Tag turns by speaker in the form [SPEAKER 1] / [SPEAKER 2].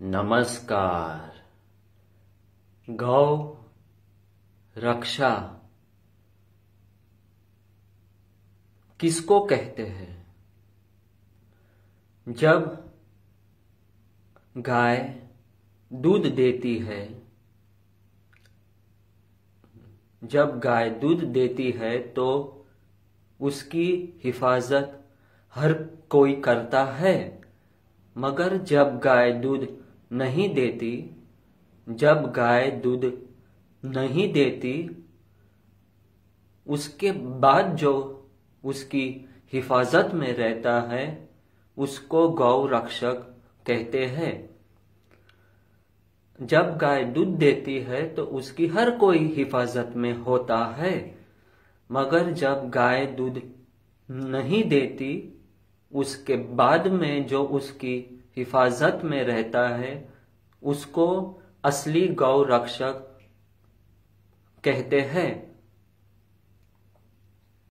[SPEAKER 1] नमस्कार। गौ रक्षा। किसको कहते हैं? जब गाय दूध देती है, जब गाय दूध देती है तो उसकी हिफाजत हर कोई करता है। मगर जब गाय दूध नहीं देती, जब गाय दूध नहीं देती, उसके बाद जो उसकी हिफाजत में रहता है, उसको गौ रक्षक कहते हैं। जब गाय दूध देती है तो उसकी हर कोई हिफाजत में होता है। मगर जब गाय दूध नहीं देती, उसके बाद में जो उसकी हिफाजत में रहता है उसको असली गौ रक्षक कहते हैं।